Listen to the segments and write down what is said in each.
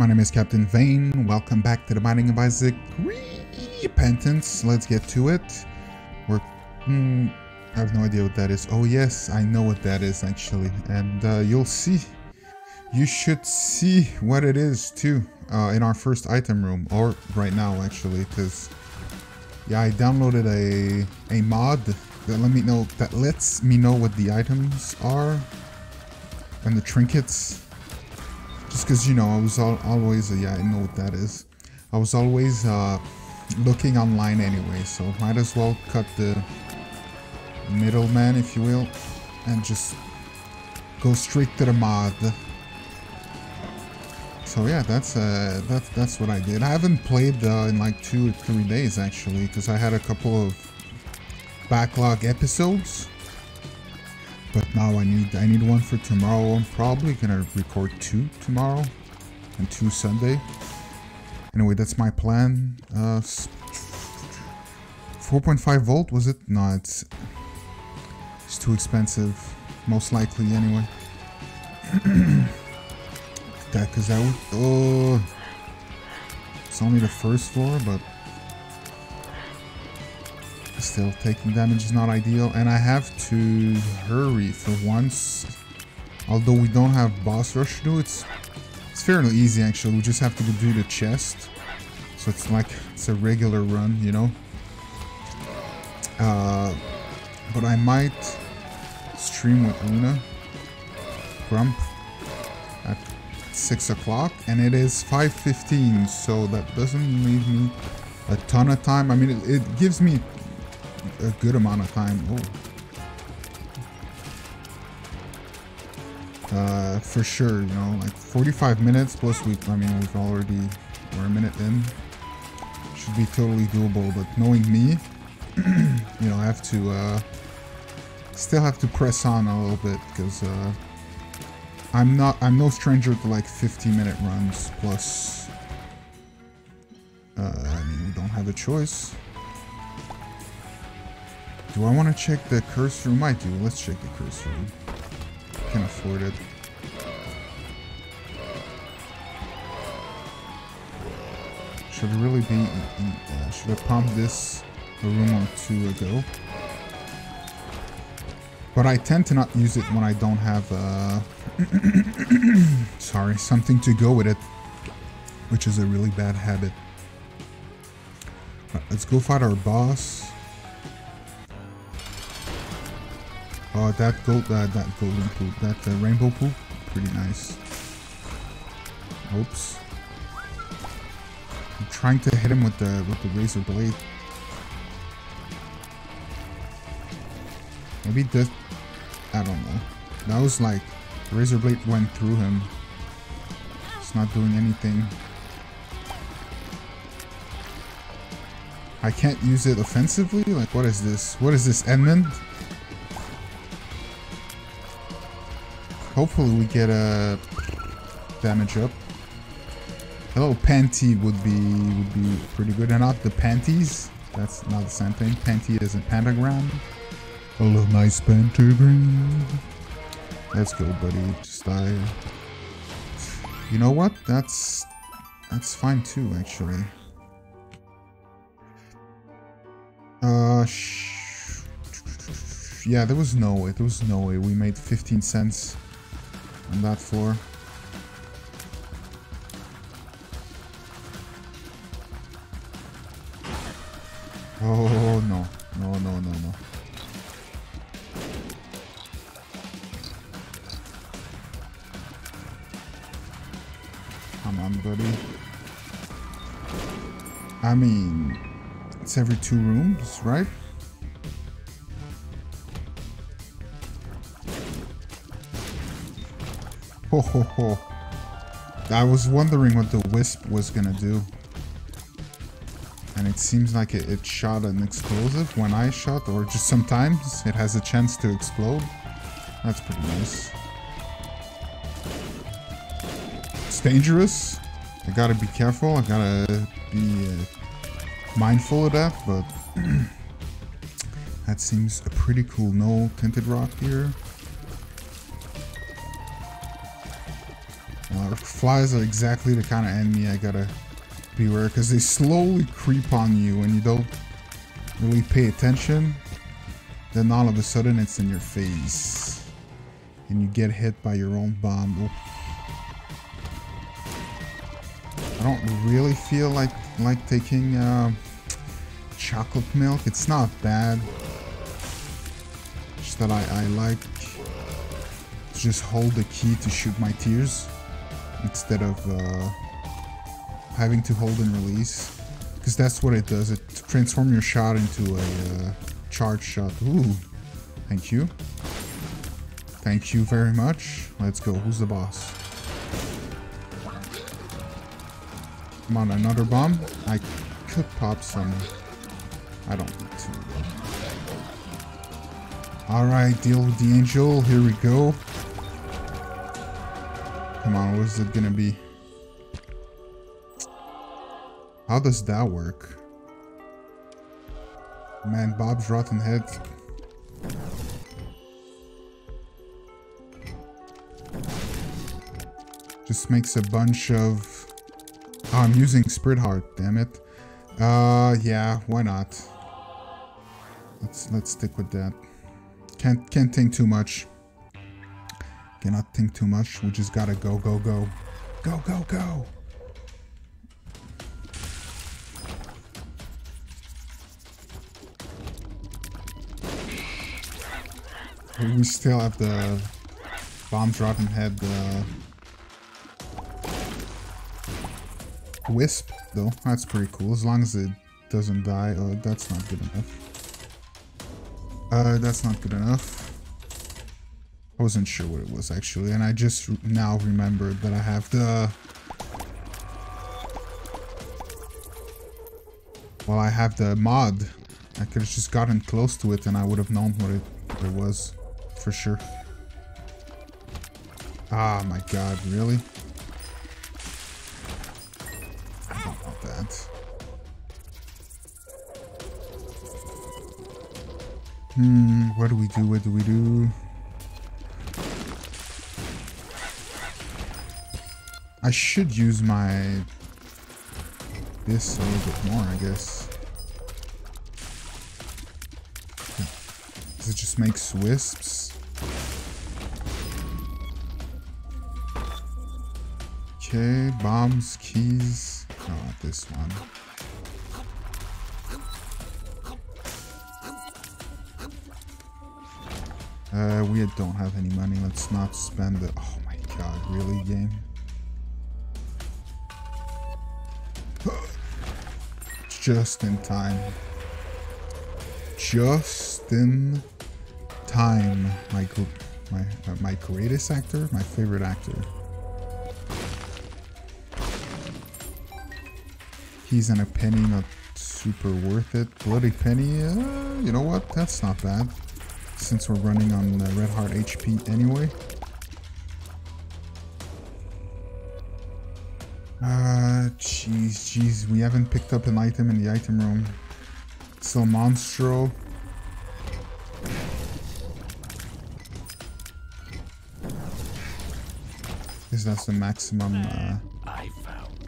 My name is Captain Vein. Welcome back to the Binding of Isaac Repentance. Let's get to it. We're... Hmm, I have no idea what that is. Oh yes, I know what that is actually. And uh, you'll see. You should see what it is too uh, in our first item room. Or right now actually, because... Yeah, I downloaded a, a mod that let me know that lets me know what the items are and the trinkets just because, you know, I was al always, uh, yeah, I know what that is. I was always uh, looking online anyway, so might as well cut the middleman, if you will, and just go straight to the mod. So yeah, that's uh, that's that's what I did. I haven't played uh, in like two or three days actually, because I had a couple of backlog episodes. But now I need I need one for tomorrow. I'm probably gonna record two tomorrow and two Sunday. Anyway, that's my plan. Uh, 4.5 volt was it? No, it's it's too expensive. Most likely, anyway. that because that would oh, it's only the first floor, but Still, taking damage is not ideal, and I have to hurry for once. Although we don't have boss rush to do, it's, it's fairly easy actually. We just have to do the chest. So it's like, it's a regular run, you know? Uh, but I might stream with Una Grump at 6 o'clock, and it is 5.15, so that doesn't leave me a ton of time. I mean, it, it gives me a good amount of time. Uh, for sure, you know, like 45 minutes plus we, I mean, we've already, we're a minute in. Should be totally doable, but knowing me, you know, I have to, uh, still have to press on a little bit because, uh, I'm not, I'm no stranger to like 50 minute runs plus, uh, I mean, we don't have a choice. Do I want to check the curse room? I do. Let's check the curse room. Can afford it. Should really be... Uh, should have pumped this a room or two ago. But I tend to not use it when I don't have... Uh, sorry, something to go with it. Which is a really bad habit. Right, let's go fight our boss. Oh, that gold, uh, that golden poop, that uh, rainbow poop, pretty nice. Oops. I'm trying to hit him with the with the razor blade. Maybe this, I don't know. That was like, razor blade went through him. It's not doing anything. I can't use it offensively? Like, what is this? What is this, Edmund? Hopefully we get a damage up. A little panty would be would be pretty good, and not the panties. That's not the same thing. Panty is a pentagram. A little nice pentagram. Let's go, buddy. Just die. You know what? That's that's fine too, actually. Uh, yeah, there was no way. There was no way. We made 15 cents on that floor. Oh no, no, no, no, no. Come on, buddy. I mean, it's every two rooms, right? Ho ho. I was wondering what the wisp was gonna do. And it seems like it, it shot an explosive when I shot, or just sometimes it has a chance to explode. That's pretty nice. It's dangerous. I gotta be careful. I gotta be uh, mindful of that, but that seems a pretty cool. No tinted rock here. Flies are exactly the kind of enemy I gotta beware because they slowly creep on you and you don't really pay attention. Then all of a sudden it's in your face and you get hit by your own bomb. Oh. I don't really feel like like taking uh, chocolate milk. It's not bad. Just that I, I like to just hold the key to shoot my tears instead of uh, having to hold and release. Because that's what it does. It transforms your shot into a uh, charge shot. Ooh, thank you. Thank you very much. Let's go. Who's the boss? Come on, another bomb? I could pop some. I don't need to. Alright, deal with the angel. Here we go. Come on, what is it gonna be? How does that work? Man, Bob's rotten head. Just makes a bunch of Oh, I'm using Spirit Heart, damn it. Uh, yeah, why not? Let's let's stick with that. Can't can't think too much. Cannot think too much. We just gotta go, go, go, go, go, go. We still have the bombs rotten head. Uh, Wisp, though. That's pretty cool. As long as it doesn't die. Oh, that's not good enough. Uh, that's not good enough. I wasn't sure what it was, actually. And I just now remembered that I have the... Well, I have the mod. I could have just gotten close to it and I would have known what it, what it was. For sure. Ah, my god, really? I don't want that. Hmm, what do we do? What do we do? I should use my this a little bit more, I guess. Does it just makes wisps? Okay, bombs, keys. Not this one. Uh, we don't have any money. Let's not spend it. Oh my god, really, game? Just in time. Just in time. My my uh, my greatest actor, my favorite actor. He's in a penny, not super worth it. Bloody penny, uh, you know what? That's not bad since we're running on red heart HP anyway. Uh, jeez, jeez, we haven't picked up an item in the item room. So Monstro. Is that the maximum uh,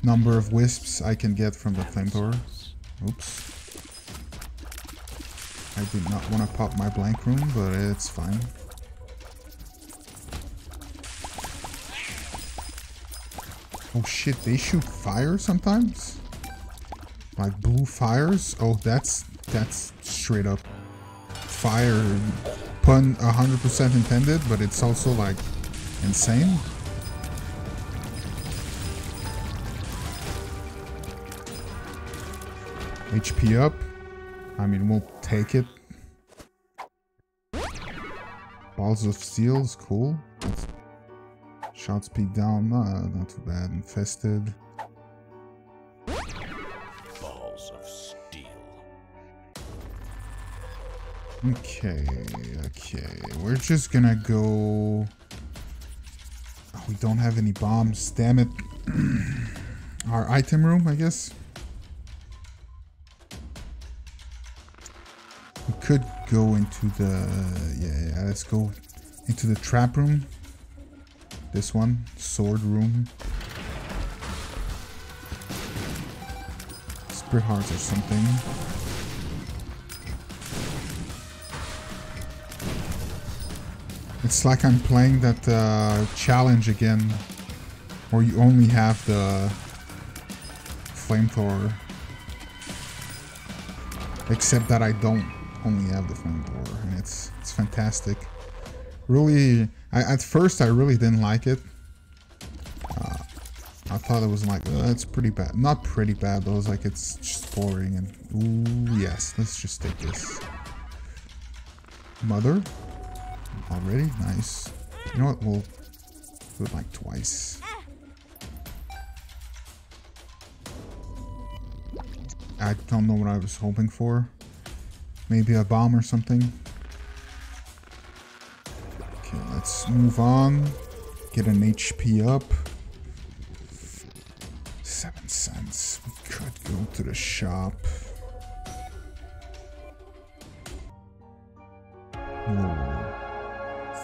number of wisps I can get from the flamethrower? Oops. I did not want to pop my blank room, but it's fine. Oh shit, they shoot fire sometimes? Like blue fires? Oh, that's that's straight up fire. Pun 100% intended, but it's also like insane. HP up. I mean, we'll take it. Balls of Steel is cool. That's shot speed down, not too bad. Infested. Balls of Steel. Okay, okay. We're just gonna go... Oh, we don't have any bombs, damn it. Our item room, I guess. We could go into the... Yeah, yeah, let's go into the trap room. This one, Sword Room. Spirit Hearts or something. It's like I'm playing that uh, challenge again, where you only have the flamethrower. Except that I don't only have the flamethrower, and it's it's fantastic. Really, I, at first I really didn't like it. Uh, I thought it was like, uh, it's pretty bad. Not pretty bad, but it was like, it's just boring. And, ooh, yes, let's just take this. Mother? Already? Nice. You know what, we'll do it like twice. I don't know what I was hoping for. Maybe a bomb or something. Let's move on. Get an HP up. Seven cents. We could go to the shop.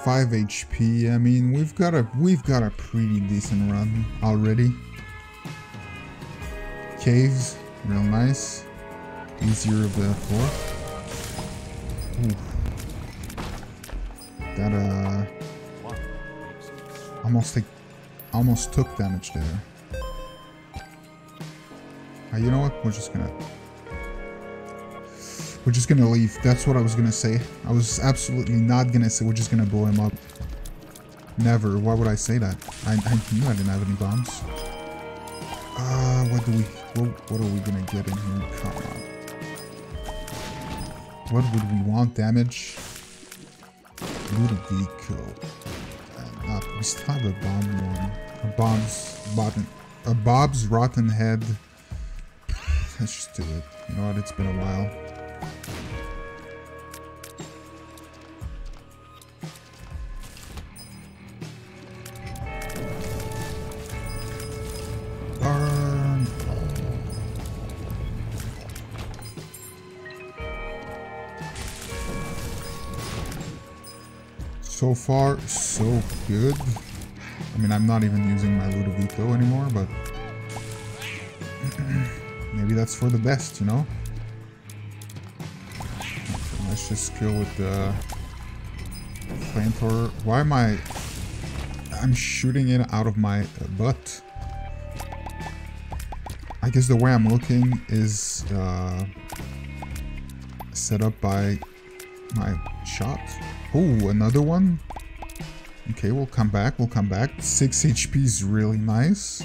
Five HP. I mean, we've got a we've got a pretty decent run already. Caves, real nice. Easier of the floor. Ooh. That uh almost take almost took damage there. Uh, you know what? We're just gonna we're just gonna leave. That's what I was gonna say. I was absolutely not gonna say we're just gonna blow him up. Never. Why would I say that? I, I knew I didn't have any bombs. Uh, what do we what, what are we gonna get in here? Come on. What would we want? Damage? Uh, not, we still have a bomb one. A Bob's, rotten, a Bob's Rotten Head. Let's just do it. You know what? It's been a while. So far, so good. I mean, I'm not even using my Ludovico anymore, but maybe that's for the best, you know? Let's just go with the flamethrower. Why am I... I'm shooting it out of my butt. I guess the way I'm looking is uh, set up by my shot. Oh, another one? Okay, we'll come back, we'll come back. 6 HP is really nice.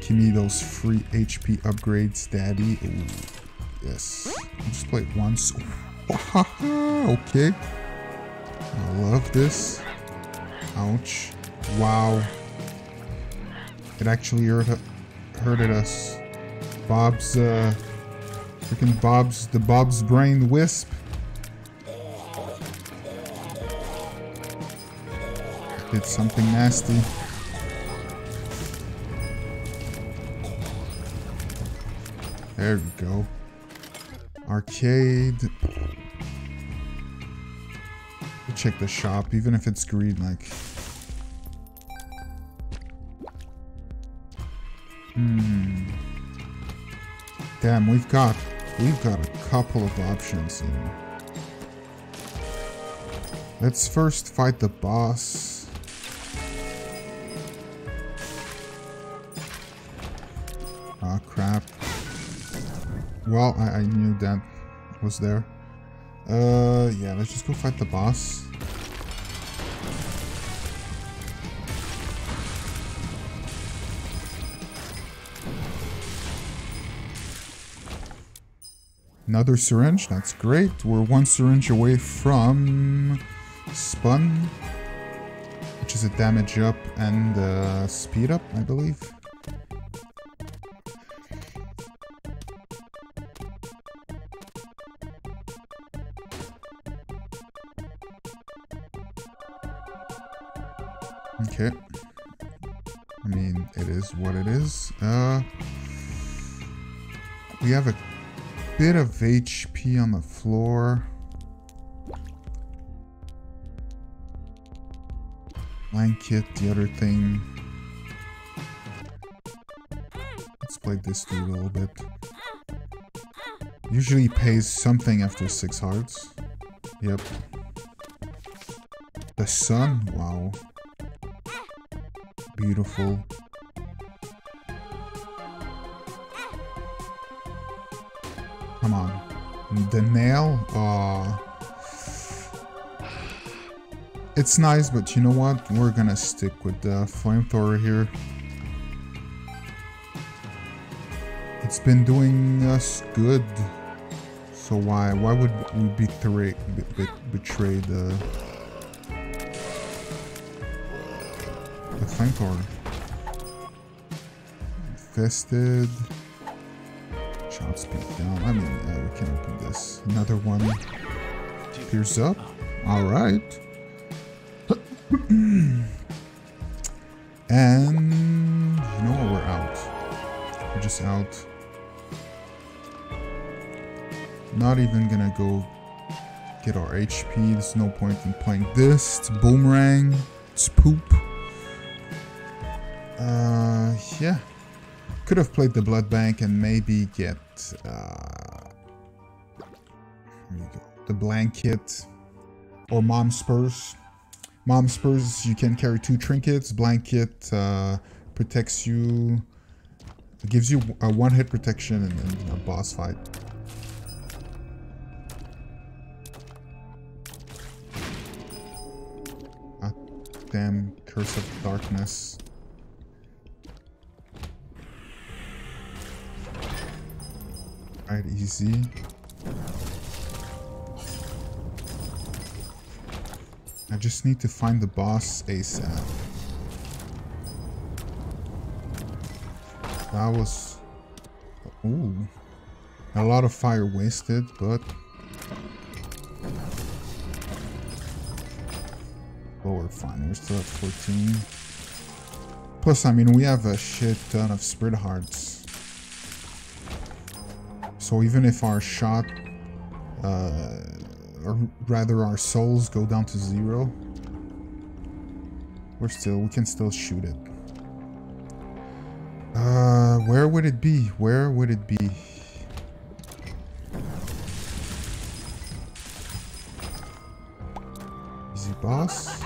Give me those free HP upgrades, daddy. Ooh, yes. I'll just play it once. okay. I love this. Ouch. Wow. It actually hurt, hurted us. Bob's, uh... Freaking Bob's, the Bob's Brain Wisp. Did something nasty. There we go. Arcade. We'll check the shop, even if it's green, like... Hmm. Damn, we've got... We've got a couple of options here. Let's first fight the boss. Crap. Well, I, I knew that was there. Uh, yeah, let's just go fight the boss. Another syringe, that's great. We're one syringe away from Spun, which is a damage up and uh, speed up, I believe. Is what it is. Uh, we have a bit of HP on the floor. Blanket, the other thing. Let's play this dude a little bit. Usually pays something after six hearts. Yep. The sun, wow. Beautiful. Come on. The nail, uh it's nice, but you know what? We're gonna stick with the flamethrower here. It's been doing us good. So why why would we betray be, be, betray the the flamethrower? Infested. Speed down. I mean, yeah, we can open this. Another one. Pierce up. All right. and you know what? We're out. We're just out. Not even gonna go get our HP. There's no point in playing this. It's boomerang. It's poop. Uh, yeah. Could have played the blood bank and maybe get uh, the blanket or Mom's Purse. Mom's Purse, you can carry two trinkets. Blanket uh, protects you, gives you a one hit protection in a boss fight. Ah, damn curse of darkness. Right, easy. I just need to find the boss ASAP. That was... Ooh. A lot of fire wasted, but... Well, we're fine. We're still at 14. Plus, I mean, we have a shit ton of spirit hearts. So even if our shot, uh, or rather our souls go down to zero, we're still, we can still shoot it. Uh, where would it be? Where would it be? Easy boss.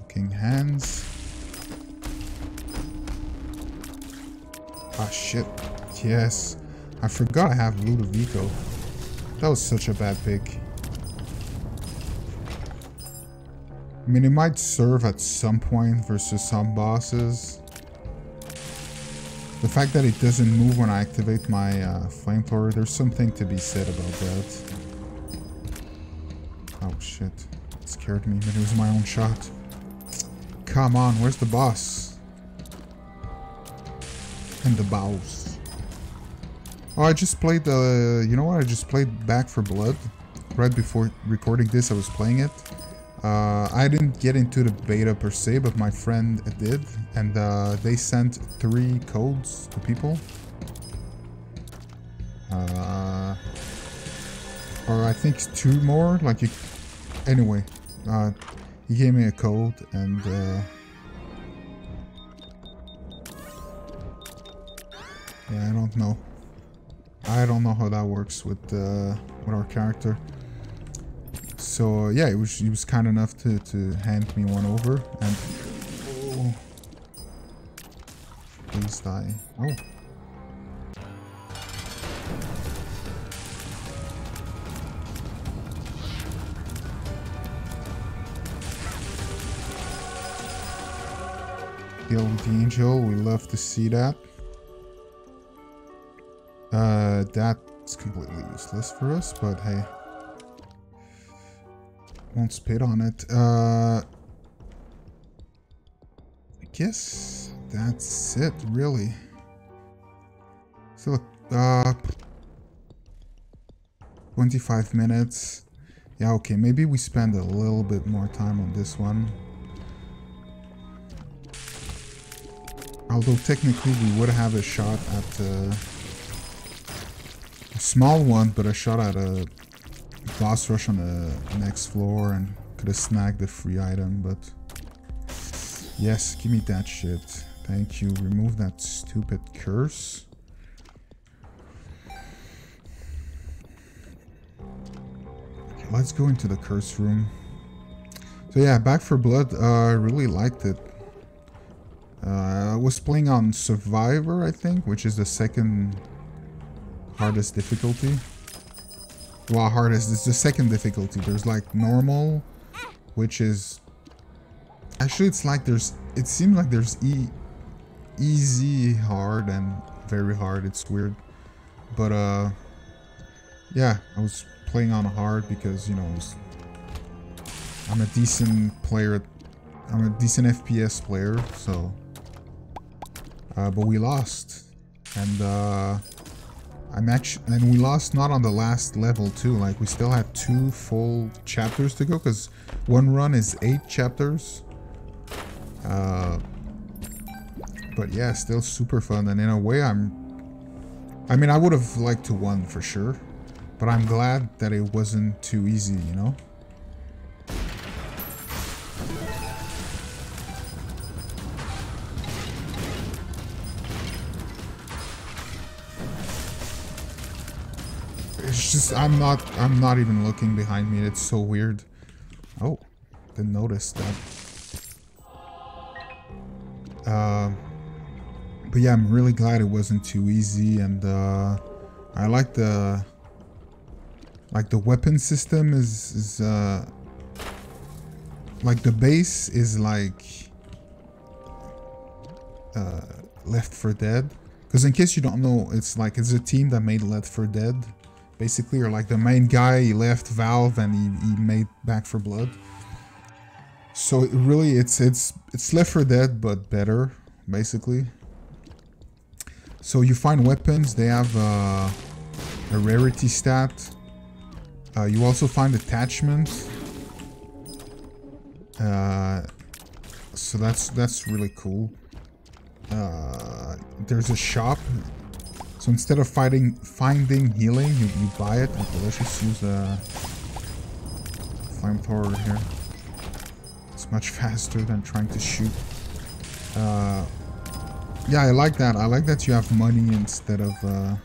Looking hands. Shit. Yes. I forgot I have Ludovico. That was such a bad pick. I mean, it might serve at some point versus some bosses. The fact that it doesn't move when I activate my uh, flamethrower, there's something to be said about that. Oh shit. It scared me, but it was my own shot. Come on, where's the boss? And the boss. Oh, I just played the... You know what? I just played Back 4 Blood. Right before recording this, I was playing it. Uh, I didn't get into the beta per se, but my friend did. And uh, they sent three codes to people. Uh, or I think two more. Like you... Anyway. Uh, he gave me a code and... don't know. I don't know how that works with uh, with our character. So uh, yeah, it was he was kind enough to to hand me one over and oh, please die. Oh. Kill the angel, we love to see that. Uh, that's completely useless for us, but hey. Won't spit on it. Uh, I guess that's it, really. So, uh, 25 minutes. Yeah, okay, maybe we spend a little bit more time on this one. Although technically we would have a shot at uh, small one, but I shot at a boss rush on the next floor and could have snagged the free item, but... Yes, give me that shit. Thank you. Remove that stupid curse. Let's go into the curse room. So yeah, Back 4 Blood, uh, I really liked it. Uh, I was playing on Survivor, I think, which is the second hardest difficulty. Well, hardest is the second difficulty. There's like normal, which is actually it's like there's it seems like there's e easy, hard, and very hard. It's weird, but uh, yeah, I was playing on hard because you know was, I'm a decent player. I'm a decent FPS player, so. Uh, but we lost, and uh, I'm actually, and we lost not on the last level too. Like we still had two full chapters to go because one run is eight chapters. Uh, but yeah, still super fun. And in a way, I'm, I mean, I would have liked to won for sure, but I'm glad that it wasn't too easy, you know. I'm not I'm not even looking behind me. It's so weird. Oh, didn't notice that. Uh, but yeah, I'm really glad it wasn't too easy, and uh, I like the like the weapon system is is uh, like the base is like uh, Left 4 Dead. Because in case you don't know, it's like it's a team that made Left 4 Dead basically, or like the main guy, he left Valve and he, he made Back 4 Blood. So it really, it's it's it's Left 4 Dead but better, basically. So you find weapons, they have uh, a rarity stat. Uh, you also find attachments. Uh, so that's that's really cool. Uh, there's a shop so instead of fighting, finding healing, you, you buy it. Okay, let's just use a flamethrower here. It's much faster than trying to shoot. Uh, yeah, I like that. I like that you have money instead of uh,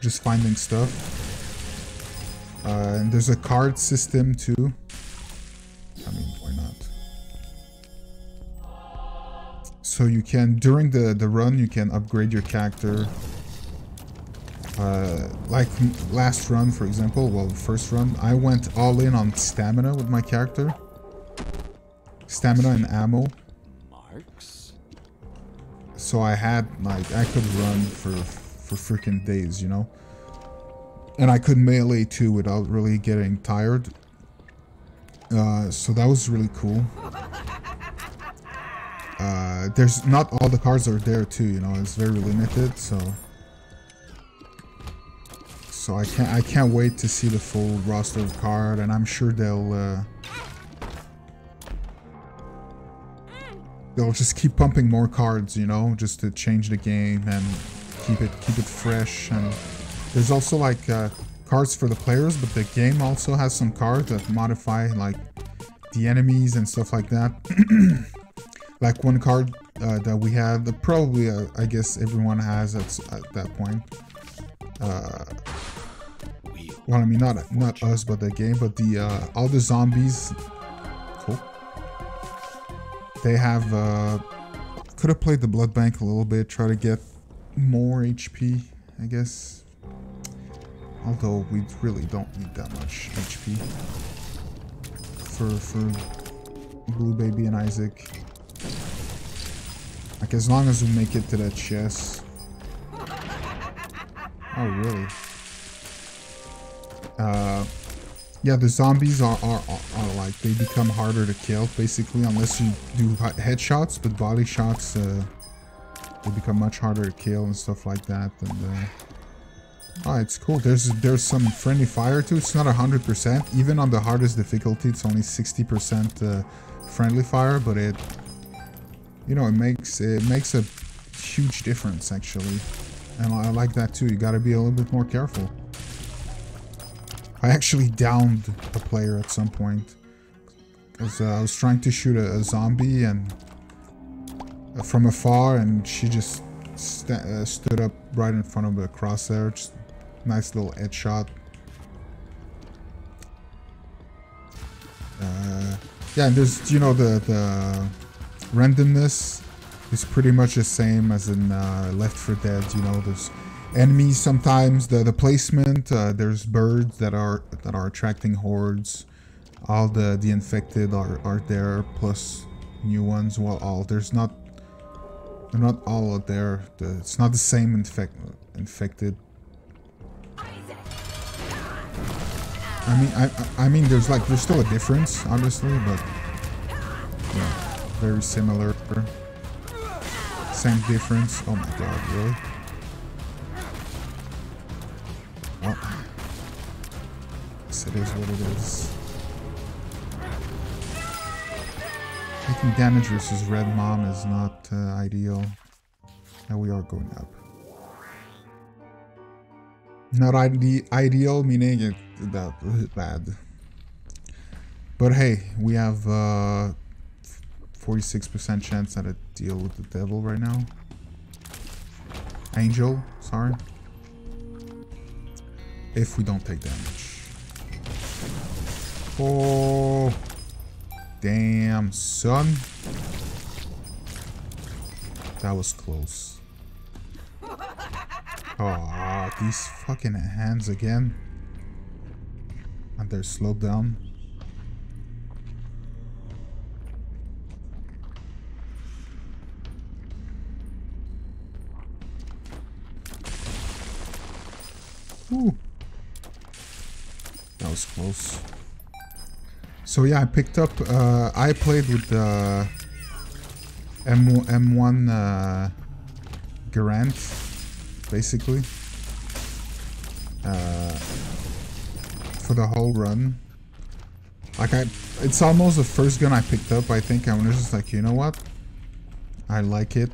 just finding stuff. Uh, and there's a card system too. I mean, why not? So you can, during the, the run, you can upgrade your character uh, like last run, for example, well, first run, I went all in on stamina with my character. Stamina and ammo. Marks. So I had, like, I could run for, for freaking days, you know? And I could melee too without really getting tired. Uh, so that was really cool. Uh, there's not all the cards are there too, you know, it's very limited, so so I can't I can't wait to see the full roster of card, and I'm sure they'll uh, they'll just keep pumping more cards, you know, just to change the game and keep it keep it fresh. And there's also like uh, cards for the players, but the game also has some cards that modify like the enemies and stuff like that. like one card uh, that we had, probably uh, I guess everyone has at, at that point. Uh, well, I mean, not not us, but the game, but the uh, all the zombies. Cool. They have uh, could have played the blood bank a little bit, try to get more HP, I guess. Although we really don't need that much HP for for Blue Baby and Isaac. Like as long as we make it to that chest. Oh really? Uh, yeah, the zombies are, are, are, like, they become harder to kill, basically, unless you do headshots, but body shots, uh, they become much harder to kill and stuff like that, and, uh, oh, it's cool. There's, there's some friendly fire too, it's not 100%, even on the hardest difficulty, it's only 60% uh, friendly fire, but it, you know, it makes, it makes a huge difference, actually, and I like that too, you gotta be a little bit more careful. I actually downed a player at some point. Because uh, I was trying to shoot a, a zombie and uh, from afar, and she just st uh, stood up right in front of the crosshair. Just nice little headshot. Uh, yeah, and there's you know the the randomness is pretty much the same as in uh, Left 4 Dead. You know, there's enemies sometimes. The the placement. Uh, there's birds that are that are attracting hordes. All the the infected are are there plus new ones. Well, all there's not. They're not all out there. The, it's not the same infect infected. I mean, I I mean, there's like there's still a difference, obviously, but yeah, very similar. Same difference. Oh my god, really? It is what it is. Taking damage versus Red Mom is not uh, ideal. Now we are going up. Not ide ideal, meaning it that bad. But hey, we have 46% uh, chance at a deal with the devil right now. Angel, sorry. If we don't take damage. Oh. Damn, son. That was close. Oh, these fucking hands again. And they're slowed down. Ooh. That was close. So yeah, I picked up, uh, I played with the M M1 uh, Garand, basically, uh, for the whole run. Like I, it's almost the first gun I picked up. I think I was just like, you know what? I like it.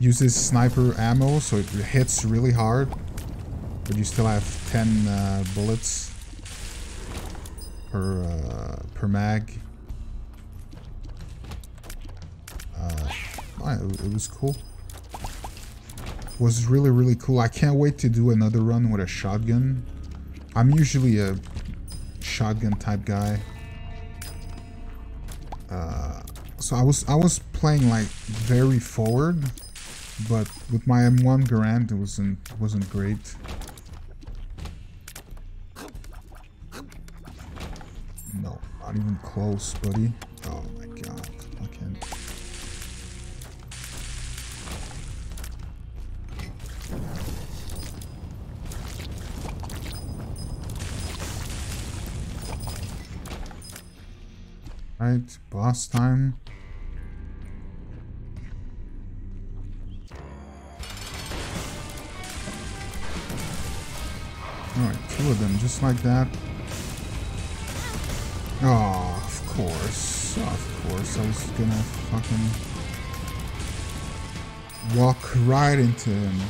Uses sniper ammo, so it hits really hard, but you still have 10 uh, bullets per uh, per mag. Uh, it was cool. Was really really cool. I can't wait to do another run with a shotgun. I'm usually a shotgun type guy. Uh, so I was I was playing like very forward, but with my M1 Garand it wasn't wasn't great. Close, buddy. Oh my god. I can't. Right, boss time. Alright, two of them, just like that. Oh, course. Of course. I was gonna fucking walk right into him.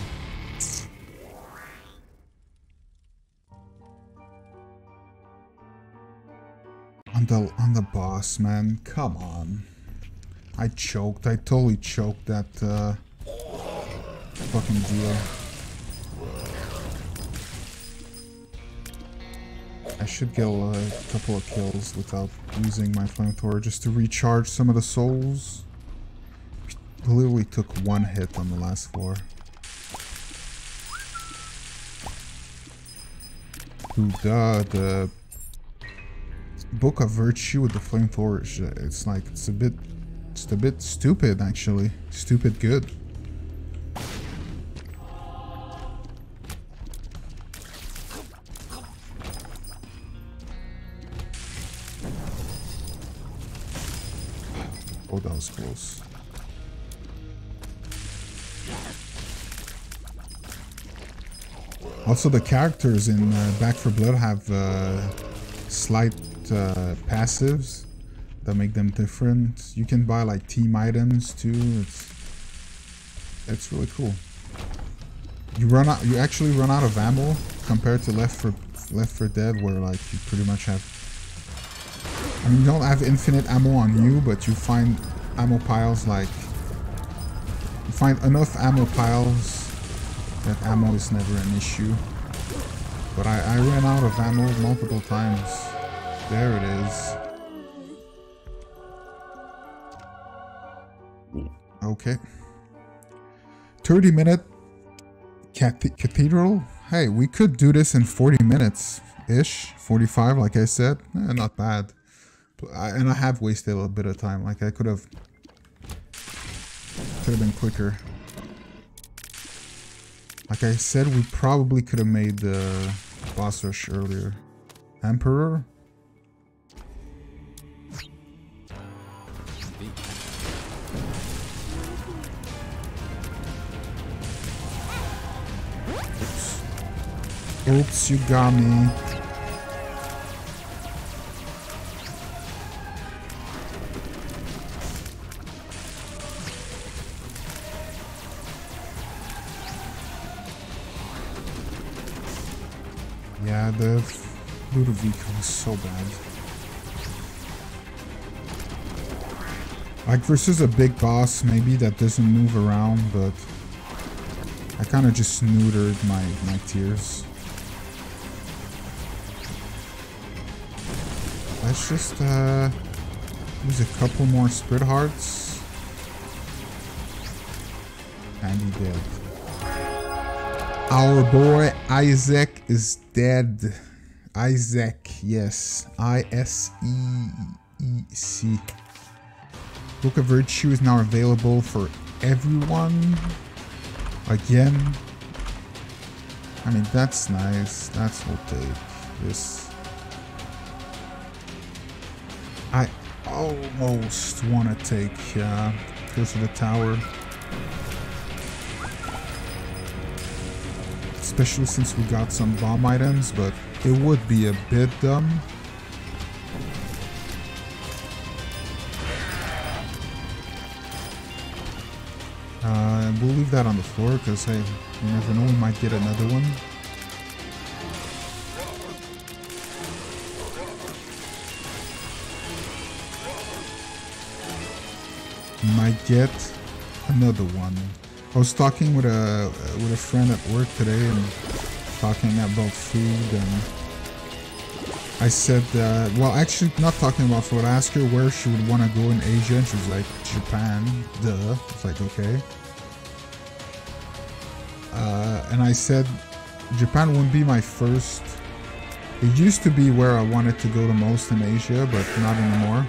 On the on the boss, man. Come on. I choked. I totally choked that uh, fucking deal. I should get a couple of kills without using my flamethrower just to recharge some of the souls. Literally took one hit on the last floor. Dude, uh, the Book of Virtue with the flamethrower, it's like, it's a bit, it's a bit stupid actually. Stupid good. Also, the characters in uh, Back 4 Blood have uh, slight uh, passives that make them different. You can buy like team items too. It's it's really cool. You run out. You actually run out of ammo compared to Left for Left 4 Dead, where like you pretty much have I mean, you don't have infinite ammo on you, but you find ammo piles like... You find enough ammo piles that ammo is never an issue. But I, I ran out of ammo multiple times. There it is. Okay. 30 minute cathedral? Hey, we could do this in 40 minutes ish. 45, like I said. Eh, not bad. And I have wasted a little bit of time. Like I could have could have been quicker. Like I said, we probably could have made the boss rush earlier. Emperor? Oops. You got me. Yeah, the Ludovico is so bad. Like versus a big boss, maybe that doesn't move around, but I kind of just neutered my, my tears. Let's just uh, use a couple more spirit hearts. And he did. Our boy Isaac is dead. Isaac, yes. I-S-E-E-C. Book of Virtue is now available for everyone. Again. I mean, that's nice. That's what take. This. I almost want to take, uh, go to the tower. Especially since we got some bomb items, but it would be a bit dumb. Uh, we'll leave that on the floor because, hey, you never know, we might get another one. Might get another one. I was talking with a with a friend at work today and talking about food and I said, uh, well, actually not talking about food. I asked her where she would want to go in Asia and she was like, Japan, duh. It's like, okay. Uh, and I said, Japan wouldn't be my first. It used to be where I wanted to go the most in Asia, but not anymore.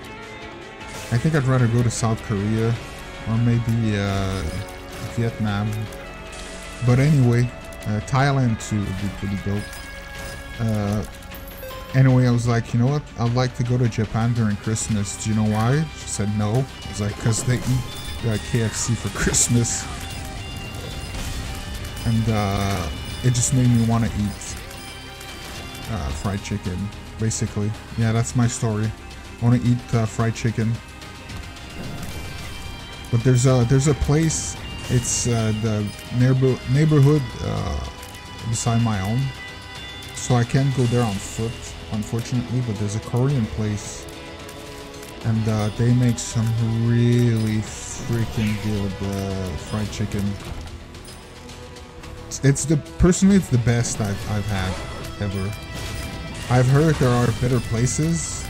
I think I'd rather go to South Korea or maybe uh, Vietnam. But anyway, uh, Thailand too would be pretty dope. Uh, anyway, I was like, you know what? I'd like to go to Japan during Christmas. Do you know why? She said no. I was like, because they eat uh, KFC for Christmas. And uh, it just made me want to eat uh, fried chicken, basically. Yeah, that's my story. I want to eat uh, fried chicken. But there's a there's a place it's uh, the neighbor neighborhood uh, beside my own. So I can't go there on foot, unfortunately, but there's a Korean place. And uh, they make some really freaking good uh, fried chicken. It's, it's, the personally it's the best I've, I've had ever. I've heard there are better places,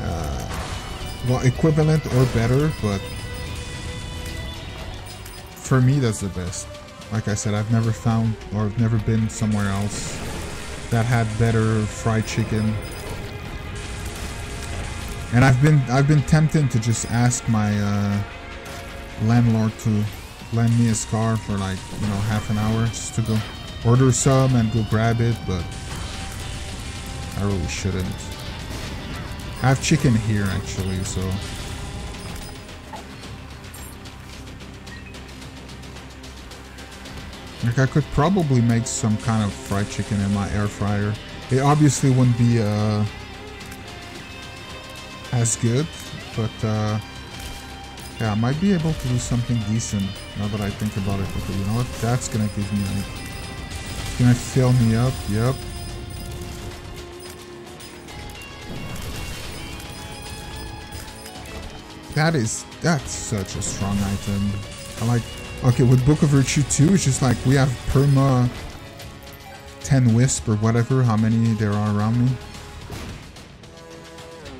uh, well equivalent or better, but for me, that's the best. Like I said, I've never found or I've never been somewhere else that had better fried chicken. And I've been I've been tempted to just ask my uh, landlord to lend me his car for like you know half an hour just to go order some and go grab it, but I really shouldn't. I have chicken here actually, so Like I could probably make some kind of fried chicken in my air fryer. It obviously wouldn't be uh, as good, but uh, yeah, I might be able to do something decent now that I think about it. Okay, you know what? That's gonna give me like, it's gonna fill me up. Yep. that is that's such a strong item. I like okay with Book of Virtue 2, it's just like we have perma 10 wisp or whatever, how many there are around me.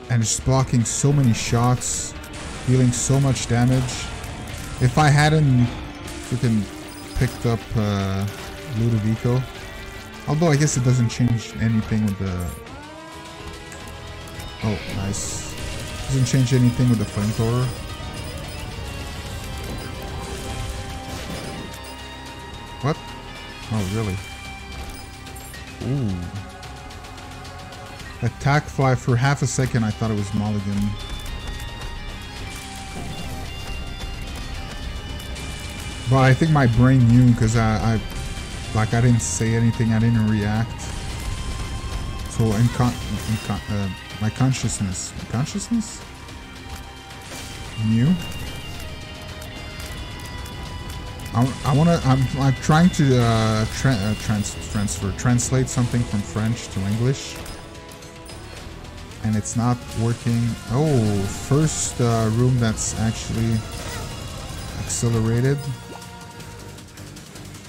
And it's blocking so many shots, dealing so much damage. If I hadn't freaking picked up uh, Ludovico, although I guess it doesn't change anything with the... Oh, nice. Doesn't change anything with the flamethrower. Oh, really? Ooh. Attack fly for half a second I thought it was Mulligan. But I think my brain knew because I, I like I didn't say anything, I didn't react. So in, con in con uh, my consciousness, consciousness knew. I, I want to. I'm, I'm trying to uh, tra uh, trans transfer translate something from French to English, and it's not working. Oh, first uh, room that's actually accelerated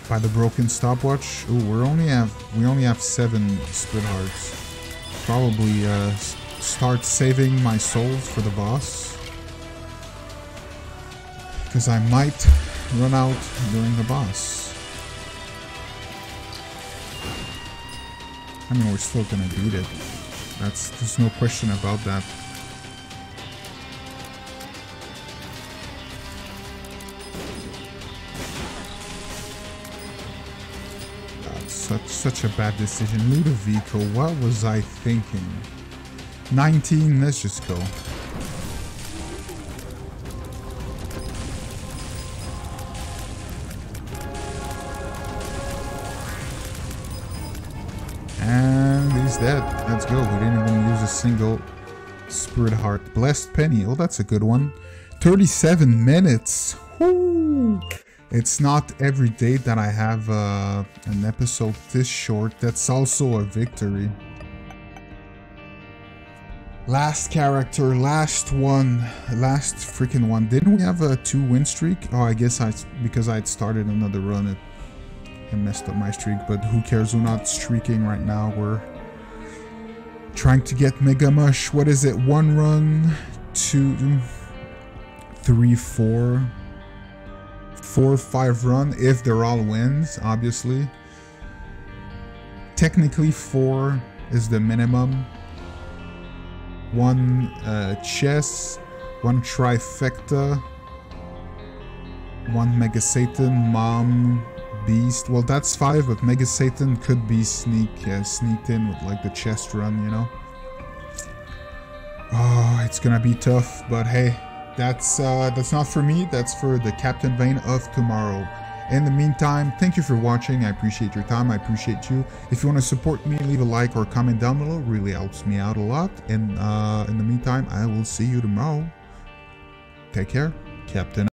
by the broken stopwatch. Ooh, we only have we only have seven spirit hearts. Probably uh, start saving my souls for the boss because I might run out during the boss. I mean, we're still gonna beat it. That's there's no question about that. God, such such a bad decision. Ludovico, what was I thinking? 19, let's just go. Let's go. We didn't even use a single Spirit Heart. Blessed Penny. Oh, that's a good one. 37 minutes. Woo! It's not every day that I have uh, an episode this short. That's also a victory. Last character, last one, last freaking one. Didn't we have a two win streak? Oh, I guess I because I had started another run. It and messed up my streak, but who cares? We're not streaking right now. We're trying to get Mega Mush. What is it? One run, two, three, four, four, five run, if they're all wins, obviously. Technically, four is the minimum. One uh, chest, one trifecta, one Mega Satan, Mom, Beast. Well, that's five, but Mega Satan could be sneak uh, sneaked in with like the chest run, you know. Oh, it's gonna be tough, but hey, that's uh, that's not for me. That's for the Captain Vein of tomorrow. In the meantime, thank you for watching. I appreciate your time. I appreciate you. If you want to support me, leave a like or comment down below. It really helps me out a lot. And uh, in the meantime, I will see you tomorrow. Take care, Captain.